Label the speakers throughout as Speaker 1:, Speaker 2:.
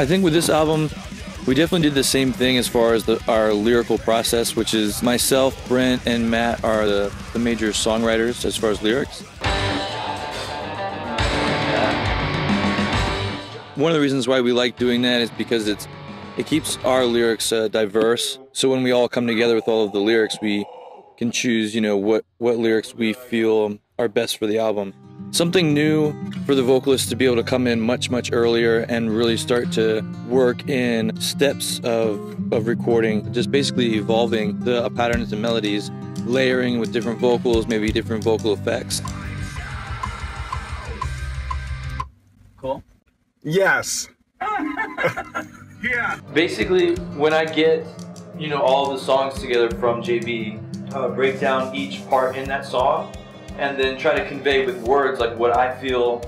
Speaker 1: I think with this album, we definitely did the same thing as far as the, our lyrical process, which is myself, Brent, and Matt are the, the major songwriters as far as lyrics. One of the reasons why we like doing that is because it's it keeps our lyrics uh, diverse. So when we all come together with all of the lyrics, we can choose, you know, what what lyrics we feel are best for the album. Something new for the vocalist to be able to come in much, much earlier and really start to work in steps of, of recording, just basically evolving the uh, patterns and melodies, layering with different vocals, maybe different vocal effects.
Speaker 2: Cool.
Speaker 3: Yes.
Speaker 1: yeah. Basically, when I get, you know, all the songs together from JB, uh, break down each part in that song, and then try to convey with words like what I feel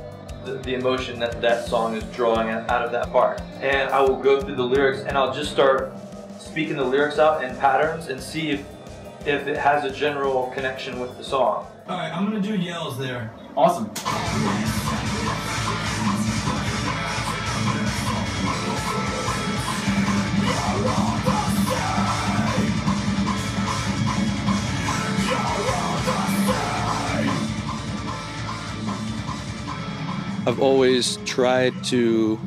Speaker 1: the, the, emotion that that song is drawing out of that part. And I will go through the lyrics and I'll just start speaking the lyrics out in patterns and see if if it has a general connection with the song.
Speaker 2: All right, I'm gonna do yells there.
Speaker 4: Awesome.
Speaker 1: I've always tried to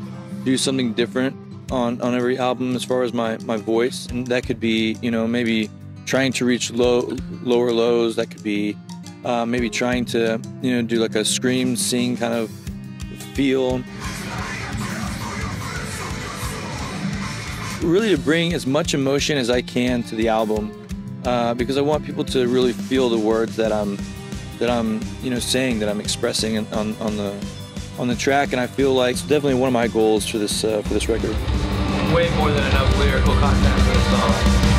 Speaker 1: do something different on, on every album as far as my, my voice. And that could be, you know, maybe trying to reach low lower lows. That could be uh, maybe trying to, you know, do like a scream, sing kind of feel. Really to bring as much emotion as I can to the album uh, because I want people to really feel the words that I'm that I'm, you know, saying, that I'm expressing on, on the on the track, and I feel like it's definitely one of my goals for this uh, for this record.
Speaker 2: Way more than enough lyrical content for the song.